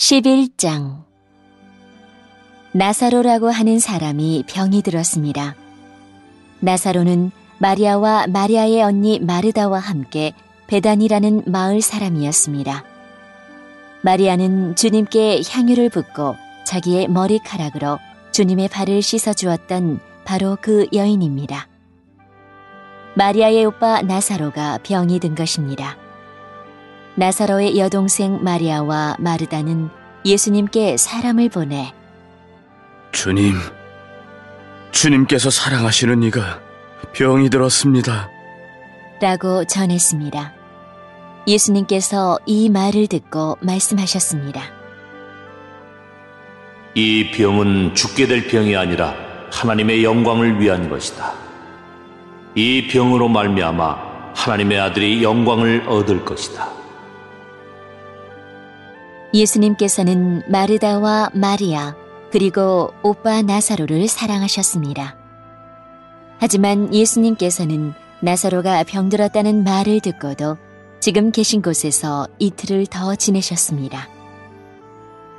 11장 나사로라고 하는 사람이 병이 들었습니다. 나사로는 마리아와 마리아의 언니 마르다와 함께 베단이라는 마을 사람이었습니다. 마리아는 주님께 향유를 붓고 자기의 머리카락으로 주님의 발을 씻어 주었던 바로 그 여인입니다. 마리아의 오빠 나사로가 병이 든 것입니다. 나사로의 여동생 마리아와 마르다는 예수님께 사람을 보내 주님, 주님께서 사랑하시는 이가 병이 들었습니다. 라고 전했습니다. 예수님께서 이 말을 듣고 말씀하셨습니다. 이 병은 죽게 될 병이 아니라 하나님의 영광을 위한 것이다. 이 병으로 말미암아 하나님의 아들이 영광을 얻을 것이다. 예수님께서는 마르다와 마리아 그리고 오빠 나사로를 사랑하셨습니다. 하지만 예수님께서는 나사로가 병들었다는 말을 듣고도 지금 계신 곳에서 이틀을 더 지내셨습니다.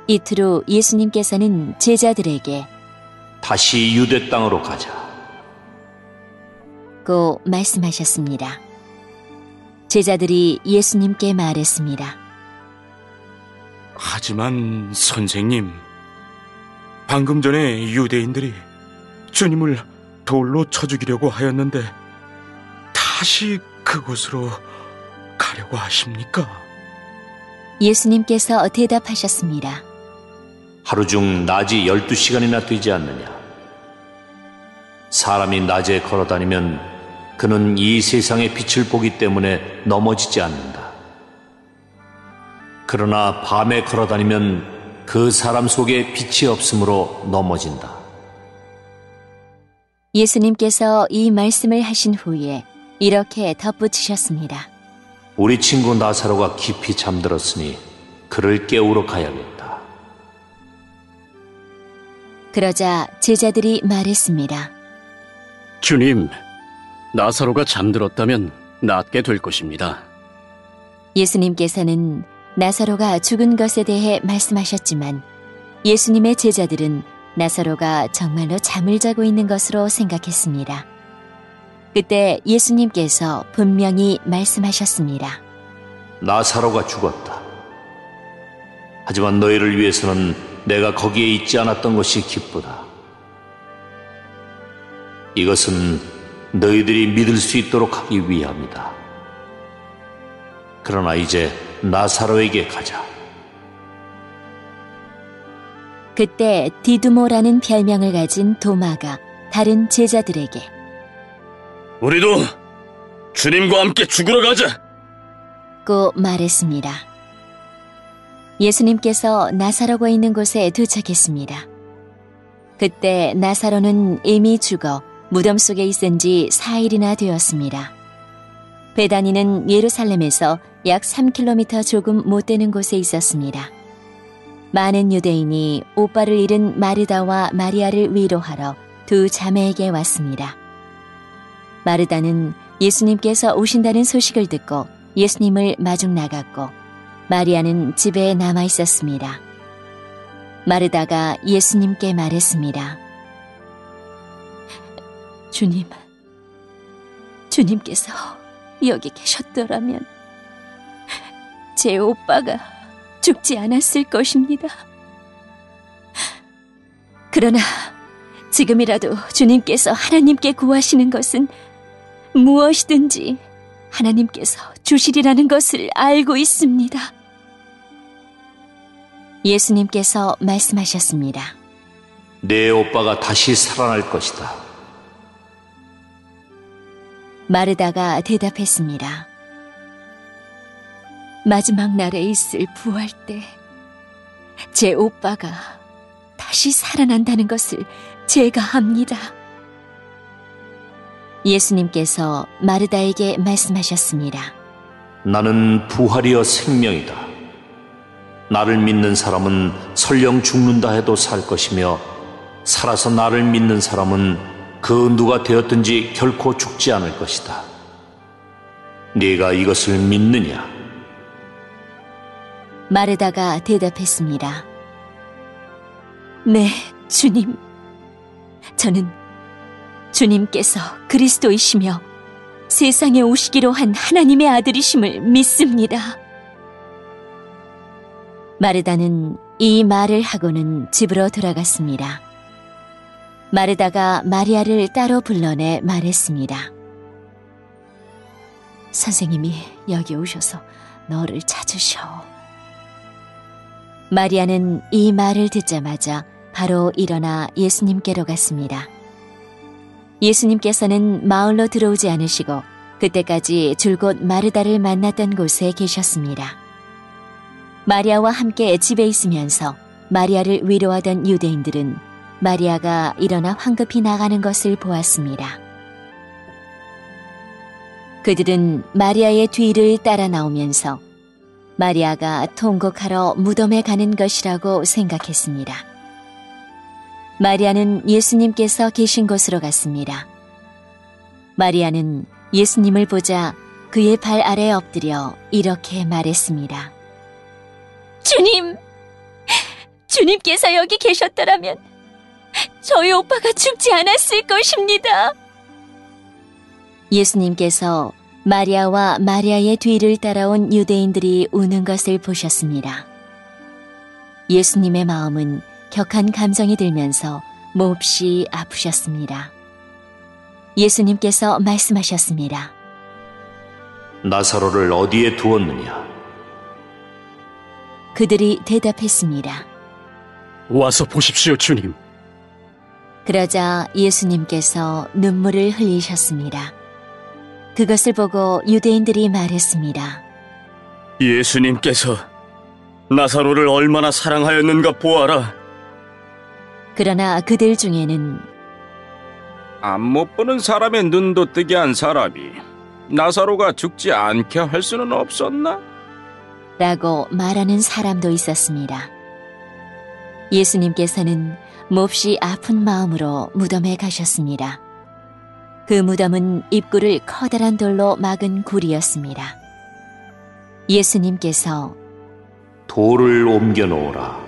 이틀 후 예수님께서는 제자들에게 다시 유대 땅으로 가자. 고 말씀하셨습니다. 제자들이 예수님께 말했습니다. 하지만 선생님, 방금 전에 유대인들이 주님을 돌로 쳐 죽이려고 하였는데 다시 그곳으로 가려고 하십니까? 예수님께서 대답하셨습니다. 하루 중 낮이 12시간이나 되지 않느냐. 사람이 낮에 걸어 다니면 그는 이 세상의 빛을 보기 때문에 넘어지지 않는다. 그러나 밤에 걸어 다니면 그 사람 속에 빛이 없으므로 넘어진다. 예수님께서 이 말씀을 하신 후에 이렇게 덧붙이셨습니다. 우리 친구 나사로가 깊이 잠들었으니 그를 깨우러 가야겠다. 그러자 제자들이 말했습니다. 주님, 나사로가 잠들었다면 낫게 될 것입니다. 예수님께서는 나사로가 죽은 것에 대해 말씀하셨지만 예수님의 제자들은 나사로가 정말로 잠을 자고 있는 것으로 생각했습니다. 그때 예수님께서 분명히 말씀하셨습니다. 나사로가 죽었다. 하지만 너희를 위해서는 내가 거기에 있지 않았던 것이 기쁘다. 이것은 너희들이 믿을 수 있도록 하기 위함이다. 그러나 이제 나사로에게 가자. 그때 디두모라는 별명을 가진 도마가 다른 제자들에게 우리도 주님과 함께 죽으러 가자. 고 말했습니다. 예수님께서 나사로가 있는 곳에 도착했습니다. 그때 나사로는 이미 죽어 무덤 속에 있은 지 4일이나 되었습니다. 베다니는 예루살렘에서 약 3km 조금 못 되는 곳에 있었습니다. 많은 유대인이 오빠를 잃은 마르다와 마리아를 위로하러 두 자매에게 왔습니다. 마르다는 예수님께서 오신다는 소식을 듣고 예수님을 마중 나갔고 마리아는 집에 남아 있었습니다. 마르다가 예수님께 말했습니다. 주님, 주님께서 여기 계셨더라면 제 오빠가 죽지 않았을 것입니다. 그러나 지금이라도 주님께서 하나님께 구하시는 것은 무엇이든지 하나님께서 주시리라는 것을 알고 있습니다. 예수님께서 말씀하셨습니다. 내 오빠가 다시 살아날 것이다. 마르다가 대답했습니다. 마지막 날에 있을 부활 때, 제 오빠가 다시 살아난다는 것을 제가 압니다. 예수님께서 마르다에게 말씀하셨습니다. 나는 부활이여 생명이다. 나를 믿는 사람은 설령 죽는다 해도 살 것이며 살아서 나를 믿는 사람은 그 누가 되었든지 결코 죽지 않을 것이다. 네가 이것을 믿느냐? 마르다가 대답했습니다. 네, 주님. 저는 주님께서 그리스도이시며 세상에 오시기로 한 하나님의 아들이심을 믿습니다. 마르다는 이 말을 하고는 집으로 돌아갔습니다. 마르다가 마리아를 따로 불러내 말했습니다. 선생님이 여기 오셔서 너를 찾으셔. 마리아는 이 말을 듣자마자 바로 일어나 예수님께로 갔습니다. 예수님께서는 마을로 들어오지 않으시고 그때까지 줄곧 마르다를 만났던 곳에 계셨습니다. 마리아와 함께 집에 있으면서 마리아를 위로하던 유대인들은 마리아가 일어나 황급히 나가는 것을 보았습니다. 그들은 마리아의 뒤를 따라 나오면서 마리아가 통곡하러 무덤에 가는 것이라고 생각했습니다. 마리아는 예수님께서 계신 곳으로 갔습니다. 마리아는 예수님을 보자 그의 발 아래 엎드려 이렇게 말했습니다. 주님! 주님께서 여기 계셨더라면 저희 오빠가 죽지 않았을 것입니다. 예수님께서 마리아와 마리아의 뒤를 따라온 유대인들이 우는 것을 보셨습니다. 예수님의 마음은 격한 감정이 들면서 몹시 아프셨습니다. 예수님께서 말씀하셨습니다. 나사로를 어디에 두었느냐? 그들이 대답했습니다. 와서 보십시오, 주님. 그러자 예수님께서 눈물을 흘리셨습니다. 그것을 보고 유대인들이 말했습니다. 예수님께서 나사로를 얼마나 사랑하였는가 보아라. 그러나 그들 중에는 안 못 보는 사람의 눈도 뜨게 한 사람이 나사로가 죽지 않게 할 수는 없었나? 라고 말하는 사람도 있었습니다. 예수님께서는 몹시 아픈 마음으로 무덤에 가셨습니다. 그 무덤은 입구를 커다란 돌로 막은 굴이었습니다. 예수님께서 돌을 옮겨 놓으라.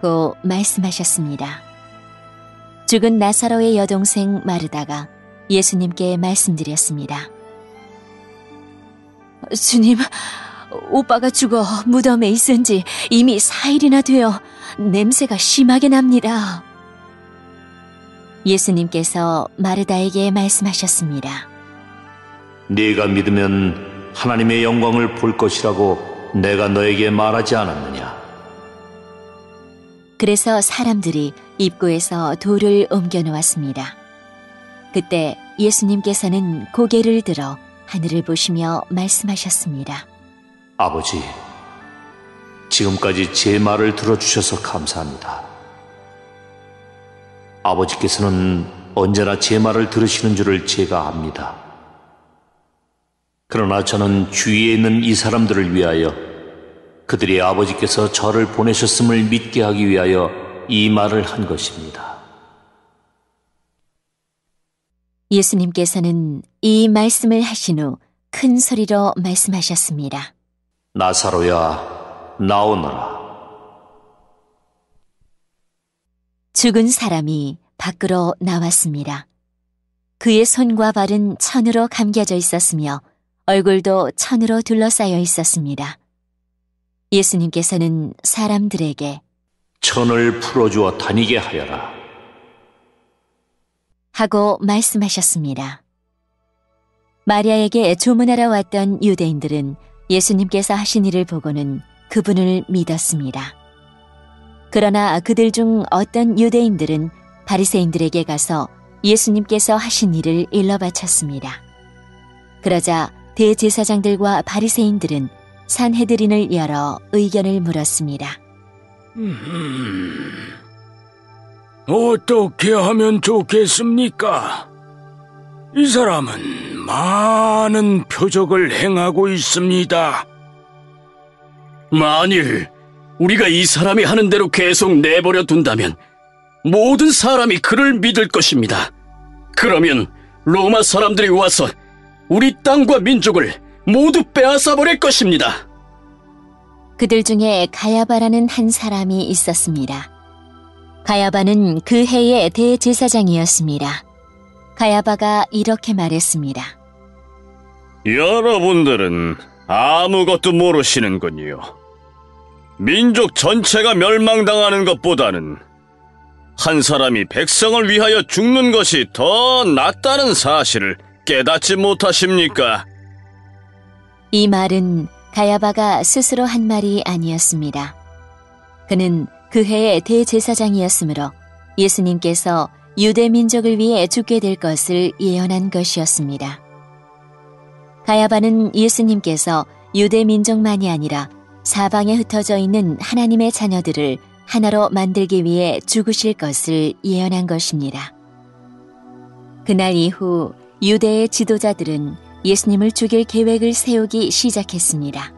고 말씀하셨습니다. 죽은 나사로의 여동생 마르다가 예수님께 말씀드렸습니다. 주님, 오빠가 죽어 무덤에 있은 지 이미 4일이나 되어 냄새가 심하게 납니다. 예수님께서 마르다에게 말씀하셨습니다. 네가 믿으면 하나님의 영광을 볼 것이라고 내가 너에게 말하지 않았느냐? 그래서 사람들이 입구에서 돌을 옮겨 놓았습니다. 그때 예수님께서는 고개를 들어 하늘을 보시며 말씀하셨습니다. 아버지, 지금까지 제 말을 들어주셔서 감사합니다. 아버지께서는 언제나 제 말을 들으시는 줄을 제가 압니다. 그러나 저는 주위에 있는 이 사람들을 위하여 그들이 아버지께서 저를 보내셨음을 믿게 하기 위하여 이 말을 한 것입니다. 예수님께서는 이 말씀을 하신 후 큰 소리로 말씀하셨습니다. 나사로야, 나오너라. 죽은 사람이 밖으로 나왔습니다. 그의 손과 발은 천으로 감겨져 있었으며 얼굴도 천으로 둘러싸여 있었습니다. 예수님께서는 사람들에게 천을 풀어주어 다니게 하여라. 하고 말씀하셨습니다. 마리아에게 조문하러 왔던 유대인들은 예수님께서 하신 일을 보고는 그분을 믿었습니다. 그러나 그들 중 어떤 유대인들은 바리새인들에게 가서 예수님께서 하신 일을 일러 바쳤습니다. 그러자 대제사장들과 바리새인들은 산헤드린을 열어 의견을 물었습니다. 음, 어떻게 하면 좋겠습니까? 이 사람은 많은 표적을 행하고 있습니다. 만일 우리가 이 사람이 하는 대로 계속 내버려 둔다면 모든 사람이 그를 믿을 것입니다. 그러면 로마 사람들이 와서 우리 땅과 민족을 모두 빼앗아 버릴 것입니다. 그들 중에 가야바라는 한 사람이 있었습니다. 가야바는 그 해의 대제사장이었습니다. 가야바가 이렇게 말했습니다. 여러분들은 아무것도 모르시는군요. 민족 전체가 멸망당하는 것보다는 한 사람이 백성을 위하여 죽는 것이 더 낫다는 사실을 깨닫지 못하십니까? 이 말은 가야바가 스스로 한 말이 아니었습니다. 그는 그 해의 대제사장이었으므로 예수님께서 유대 민족을 위해 죽게 될 것을 예언한 것이었습니다. 가야바는 예수님께서 유대 민족만이 아니라 사방에 흩어져 있는 하나님의 자녀들을 하나로 만들기 위해 죽으실 것을 예언한 것입니다. 그날 이후 유대의 지도자들은 예수님을 죽일 계획을 세우기 시작했습니다.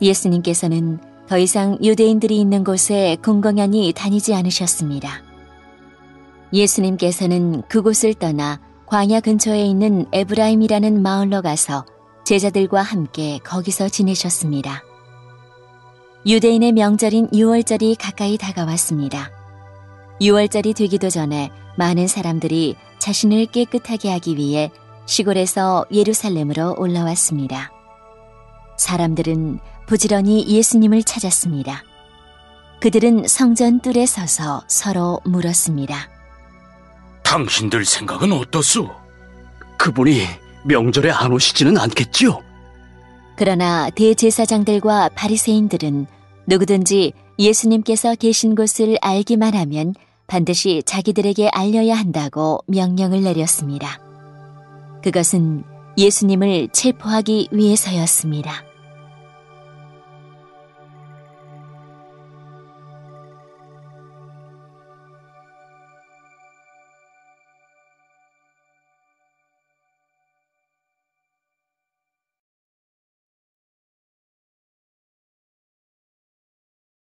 예수님께서는 더 이상 유대인들이 있는 곳에 공공연히 다니지 않으셨습니다. 예수님께서는 그곳을 떠나 광야 근처에 있는 에브라임이라는 마을로 가서 제자들과 함께 거기서 지내셨습니다. 유대인의 명절인 6월절이 가까이 다가왔습니다. 6월절이 되기도 전에 많은 사람들이 자신을 깨끗하게 하기 위해 시골에서 예루살렘으로 올라왔습니다. 사람들은 부지런히 예수님을 찾았습니다. 그들은 성전 뜰에 서서 서로 물었습니다. 당신들 생각은 어떻소? 그분이 명절에 안 오시지는 않겠지요? 그러나 대제사장들과 바리새인들은 누구든지 예수님께서 계신 곳을 알기만 하면 반드시 자기들에게 알려야 한다고 명령을 내렸습니다. 그것은 예수님을 체포하기 위해서였습니다.